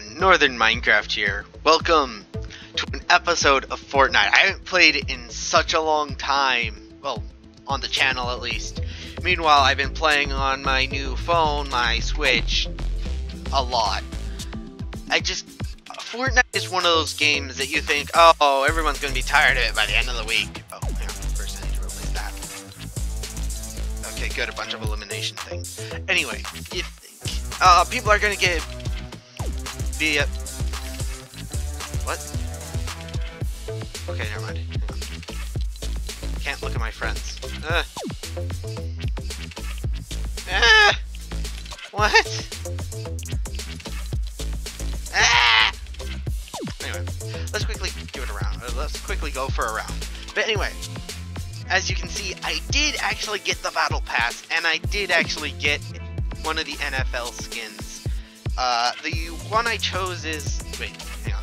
Northern Minecraft here. Welcome to an episode of Fortnite. I haven't played in such a long time, well, on the channel at least. Meanwhile, I've been playing on my new phone, my Switch, a lot. I just, Fortnite is one of those games that you think, oh, everyone's going to be tired of it by the end of the week. Oh, first I need to replace that. Okay, good, a bunch of elimination things. Anyway, uh, people are gonna get be uh, what? Okay, never mind. Can't look at my friends. Uh. Ah! What? Ah! Anyway, let's quickly give it a round. Uh, let's quickly go for a round. But anyway, as you can see, I did actually get the battle pass, and I did actually get one of the NFL skins. Uh, the one I chose is... Wait, hang on.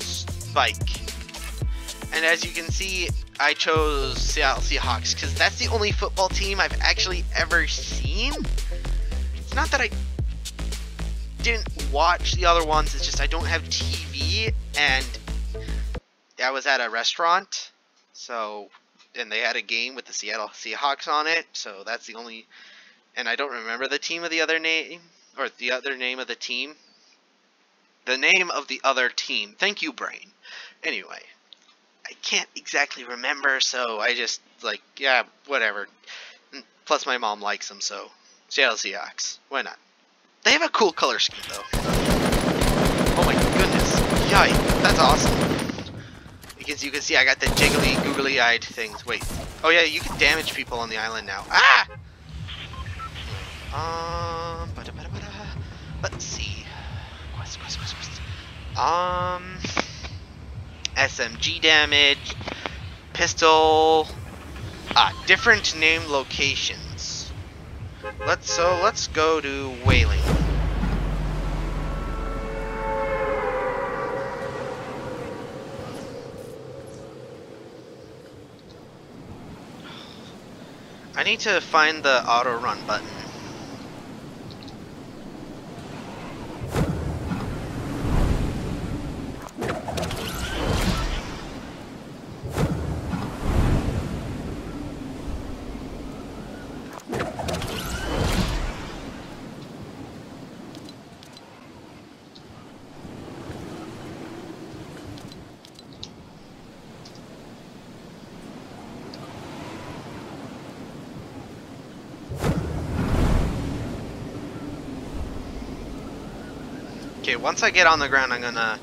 Spike. And as you can see, I chose Seattle Seahawks because that's the only football team I've actually ever seen. It's not that I didn't watch the other ones, it's just I don't have TV and I was at a restaurant, so and they had a game with the Seattle Seahawks on it, so that's the only. And I don't remember the team of the other name or the other name of the team. The name of the other team. Thank you, brain. Anyway, I can't exactly remember, so I just like yeah, whatever. Plus, my mom likes them, so Seattle Seahawks. Why not? They have a cool color scheme, though. Oh my goodness! Yikes! That's awesome. Because you can see I got the jiggly, googly-eyed things. Wait. Oh yeah, you can damage people on the island now. Ah! Um, bada, bada, bada. let's see. Quest, quest, quest, quest. Um, SMG damage, pistol. Ah, different name locations. Let's so let's go to Wailing. I need to find the auto run button. Okay, once I get on the ground, I'm gonna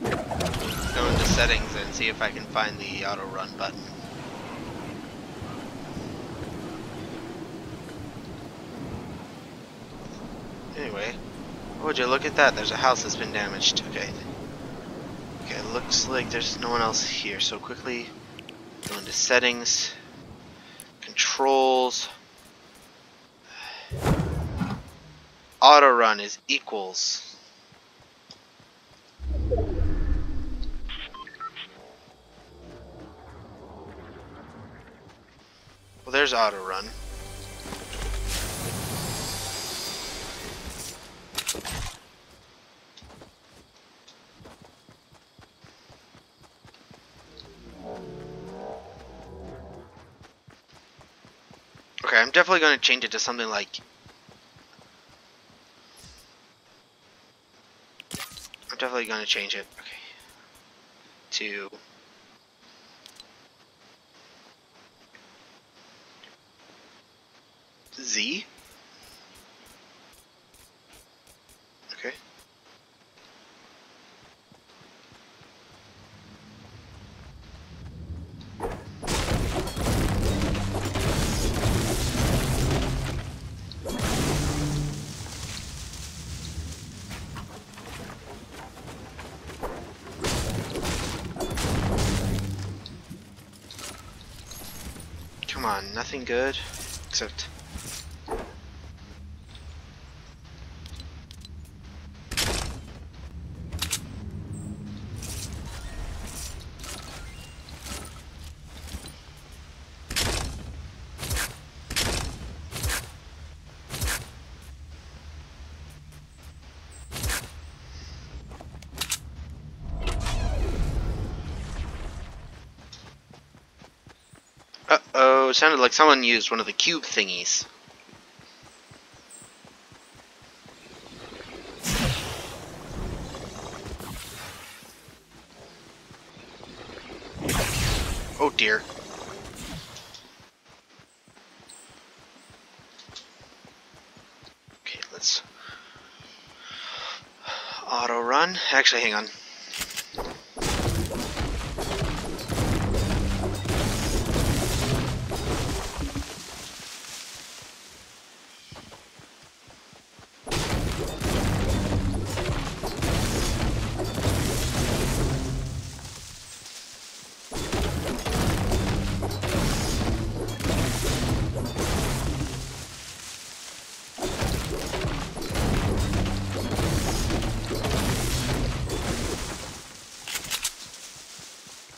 go into settings and see if I can find the auto run button. Anyway, would you look at that? There's a house that's been damaged. Okay. Okay, looks like there's no one else here. So quickly go into settings, controls. Auto run is equals. Well there's auto run. Okay, I'm definitely going to change it to something like definitely going to change it. Okay. To Z. Come on, nothing good except it sounded like someone used one of the cube thingies. Oh dear. Okay, let's auto run. Actually, hang on.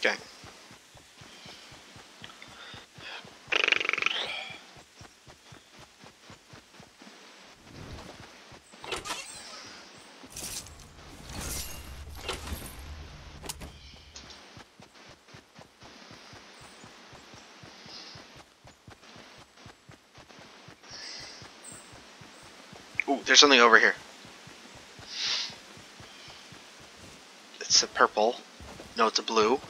Okay. There's something over here. It's a purple. No, it's a blue.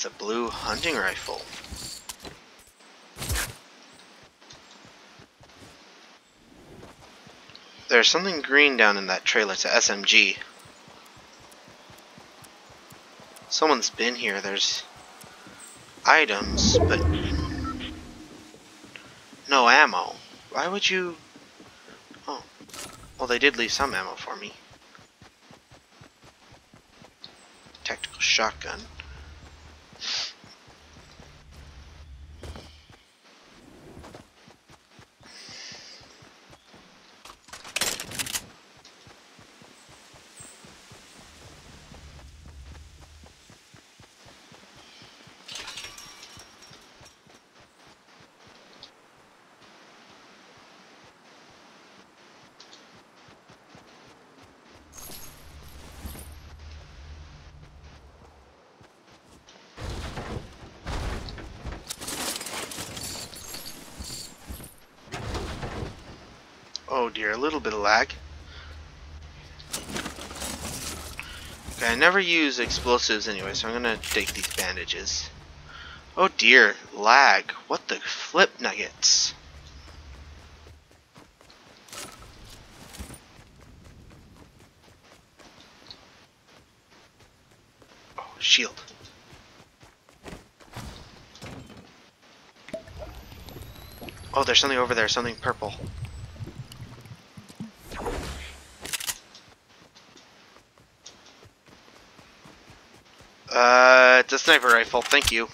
It's a blue hunting rifle. There's something green down in that trailer. It's a SMG. Someone's been here. There's items, but no ammo. Why would you... Oh. Well, they did leave some ammo for me. Tactical shotgun. Oh dear, a little bit of lag. Okay, I never use explosives anyway, so I'm gonna take these bandages. Oh dear, lag. What the flip nuggets? Oh, shield. Oh, there's something over there, something purple. Uh, it's a sniper rifle, thank you.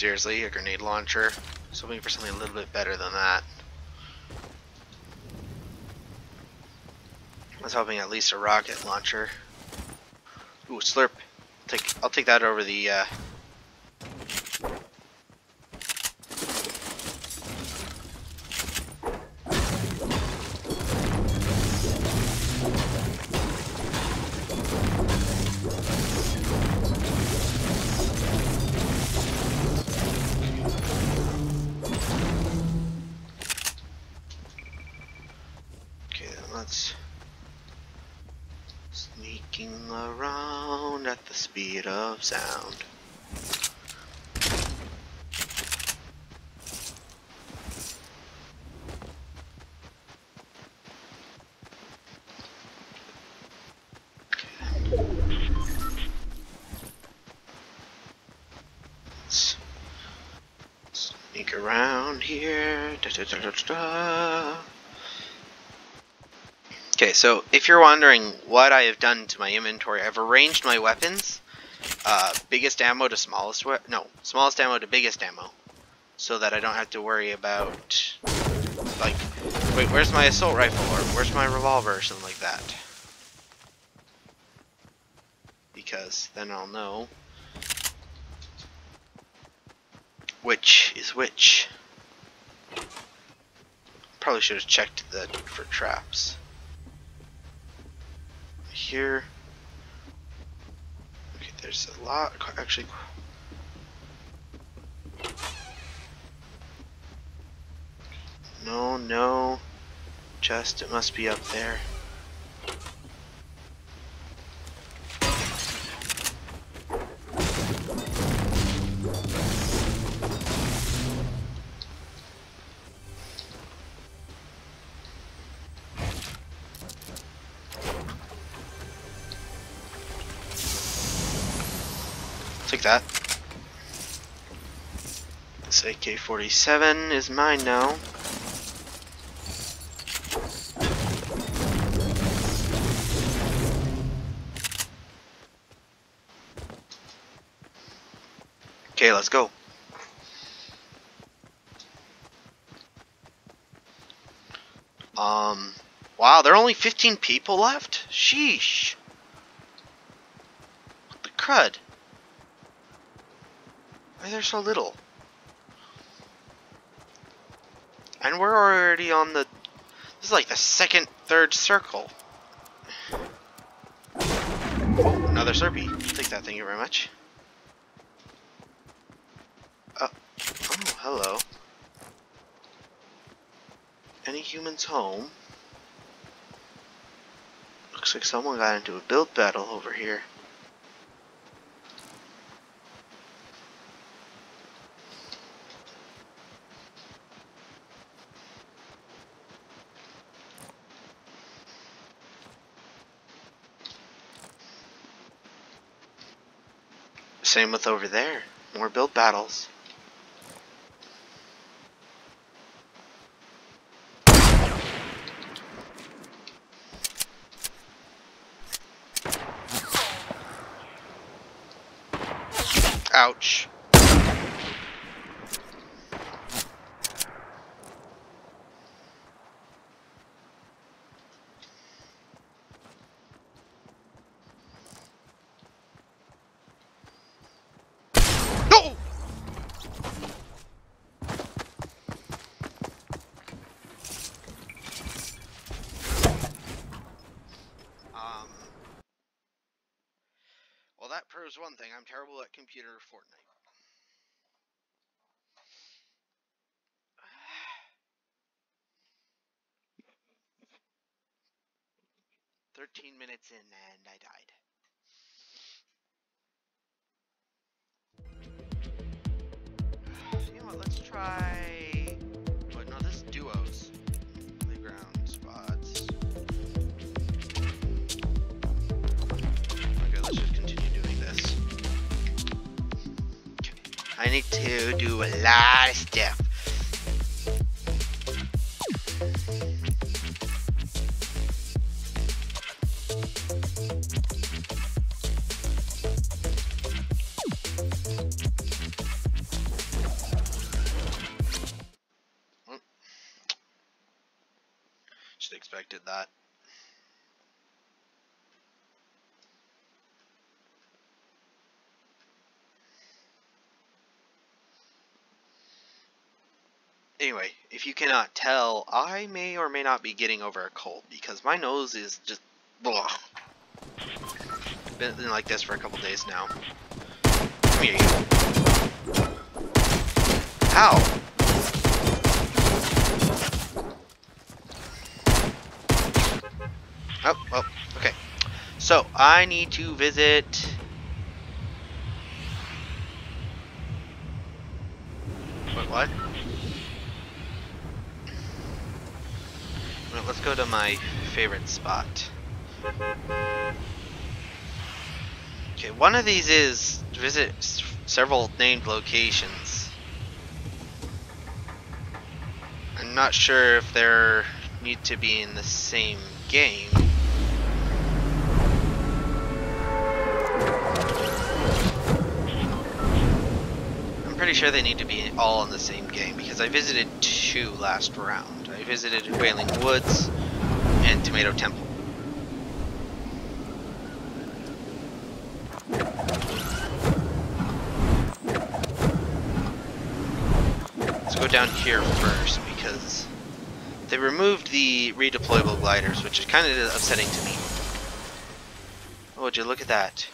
Seriously, a grenade launcher? I was hoping for something a little bit better than that. I was hoping at least a rocket launcher. Ooh, slurp. Take I'll take that over the uh sound. Let's sneak around here. Da, da, da. Okay, so if you're wondering what I have done to my inventory, I've arranged my weapons, uh, biggest ammo to smallest no, smallest ammo to biggest ammo, so that I don't have to worry about, like, wait, where's my assault rifle, or where's my revolver, or something like that. Because then I'll know which is which. Probably should have checked that for traps here. There's a lot, actually. No, no. Just, it must be up there. This AK-47 is mine now. Okay, let's go. Um, wow, there are only 15 people left? Sheesh. What the crud? Why are there so little? And we're already on the... This is like the second, third circle. Oh, another Serpy. Take that, thank you very much. Uh, oh, hello. Any humans home? Looks like someone got into a build battle over here. Same with over there. More build battles. Ouch. No! Um. Proves one thing. I'm terrible at computer Fortnite. Thirteen minutes in, and I died. You know what, let's try... I need to do a lot of stuff. If you cannot tell, I may or may not be getting over a cold because my nose is just blah. Been like this for a couple days now. Come here, you. Ow! Oh, well, okay. So, I need to visit... Wait, what? Well, let's go to my favorite spot. Okay, one of these is visit several named locations. I'm not sure if they're need to be in the same game. I'm pretty sure they need to be all in the same game because I visited two last round. I visited Wailing Woods and Tomato Temple. Let's go down here first because they removed the redeployable gliders, which is kind of upsetting to me. Oh, would you look at that?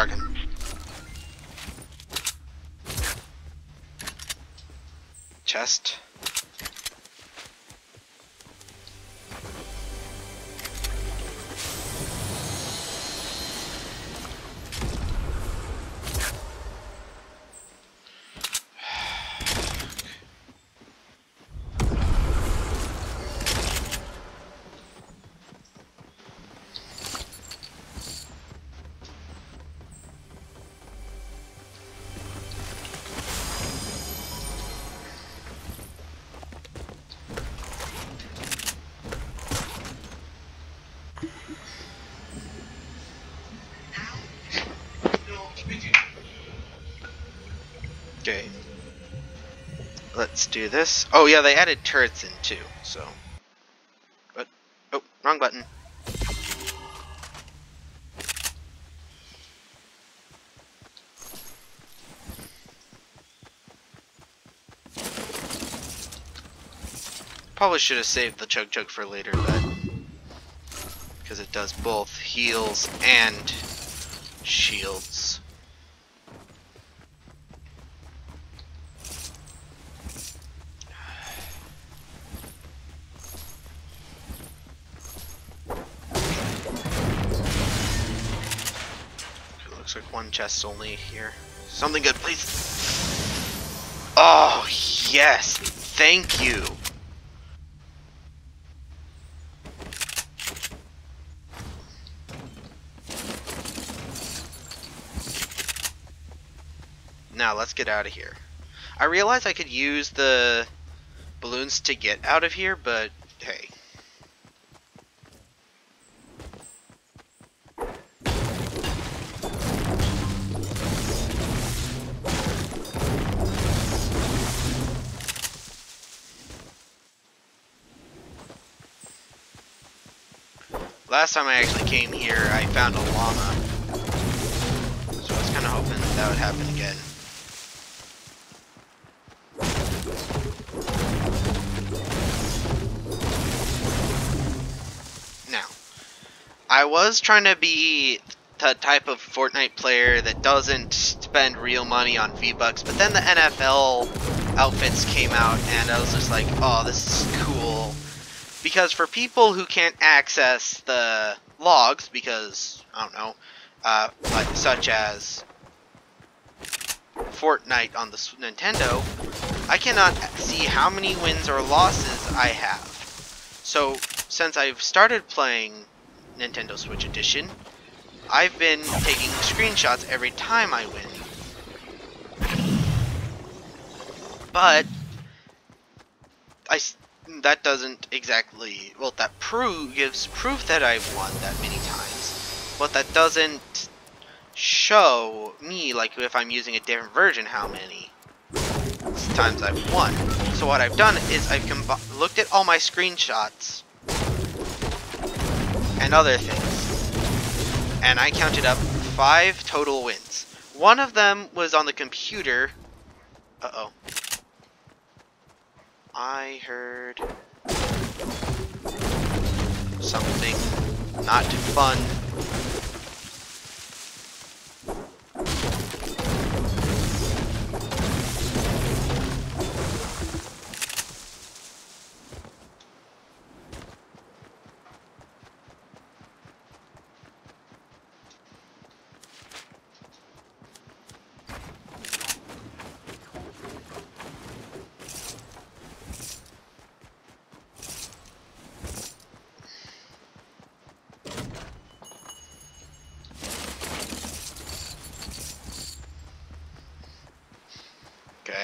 Shotgun. Chest. Let's do this. Oh yeah, they added turrets in too, so. But oh, wrong button. Probably should have saved the chug chug for later, but because it does both heals and shields. It looks like one chest only here. Something good, please. Oh, yes. Thank you. Now, let's get out of here. I realized I could use the balloons to get out of here, but Last time I actually came here, I found a llama. So I was kind of hoping that, that would happen again. Now, I was trying to be the type of Fortnite player that doesn't spend real money on V-Bucks, but then the NFL outfits came out and I was just like, oh, this is cool. Because for people who can't access the logs, because, I don't know, uh, like, such as Fortnite on the Nintendo, I cannot see how many wins or losses I have. So, since I've started playing Nintendo Switch Edition, I've been taking screenshots every time I win. But I that doesn't exactly well that prove gives proof that I've won that many times, but that doesn't show me like if I'm using a different version how many times I've won. So what I've done is I've looked at all my screenshots and other things, and I counted up five total wins. One of them was on the computer. Uh oh. I heard something not too fun.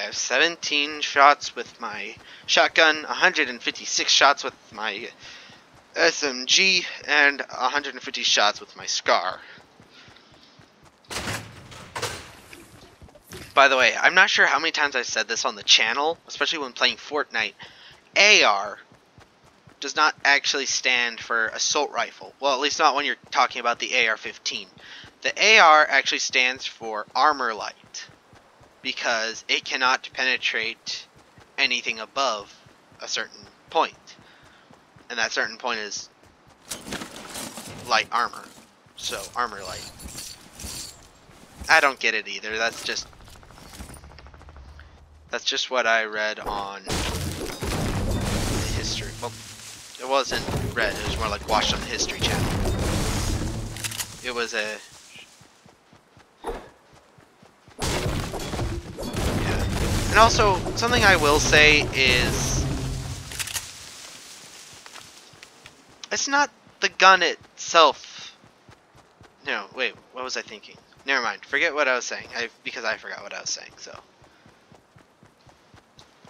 have 17 shots with my shotgun, 156 shots with my SMG, and 150 shots with my SCAR. By the way, I'm not sure how many times I've said this on the channel, especially when playing Fortnite. AR does not actually stand for assault rifle. Well, at least not when you're talking about the AR-15. The AR actually stands for armor light because it cannot penetrate anything above a certain point. And that certain point is light armor. So, armor light. I don't get it either. That's just that's just what I read on the history. Well, it wasn't read. It was more like watched on the History Channel. It was a And also, something I will say is it's not the gun itself. No, wait, what was I thinking? Never mind. Forget what I was saying. I because I forgot what I was saying. So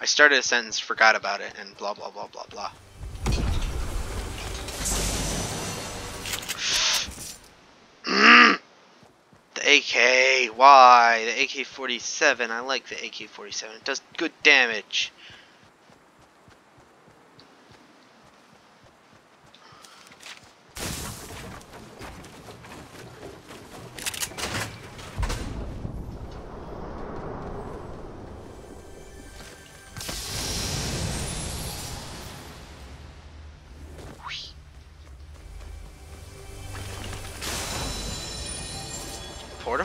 I started a sentence, forgot about it, and blah blah blah blah blah. The AK, why? The AK-47, I like the AK-47. It does good damage.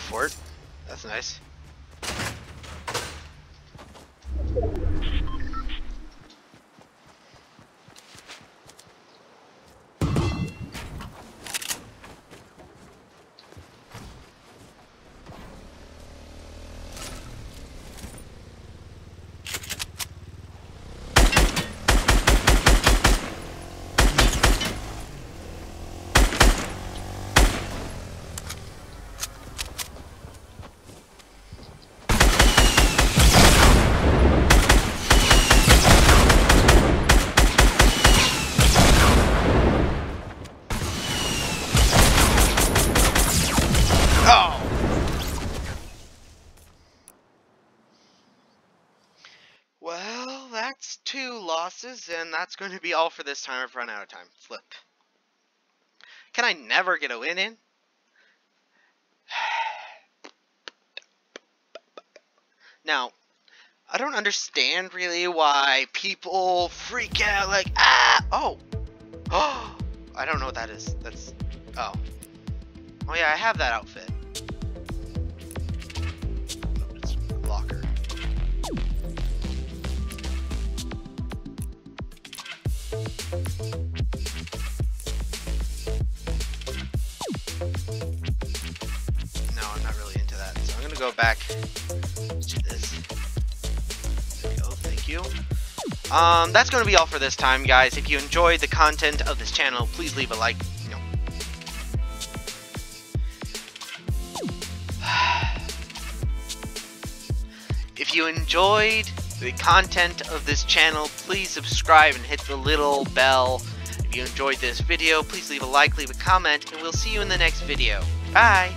Fort. That's nice. And that's going to be all for this time. I've run out of time. Flip. Can I never get a win in? Now, I don't understand really why people freak out like, ah, oh, oh, I don't know what that is. That's, oh, oh yeah, I have that outfit. Go back to this. Go, thank you. Um, that's gonna be all for this time, guys. If you enjoyed the content of this channel, please leave a like. You know. If you enjoyed the content of this channel, please subscribe and hit the little bell. If you enjoyed this video, please leave a like, leave a comment, and we'll see you in the next video. Bye!